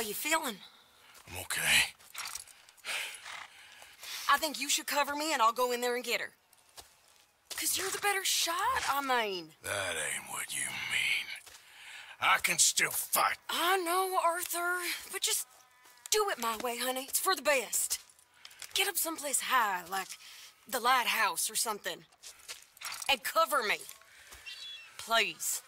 How you feeling? I'm okay. I think you should cover me and I'll go in there and get her. Cause you're the better shot, I mean. That ain't what you mean. I can still fight. I know, Arthur, but just do it my way, honey. It's for the best. Get up someplace high, like the lighthouse or something. And cover me. Please.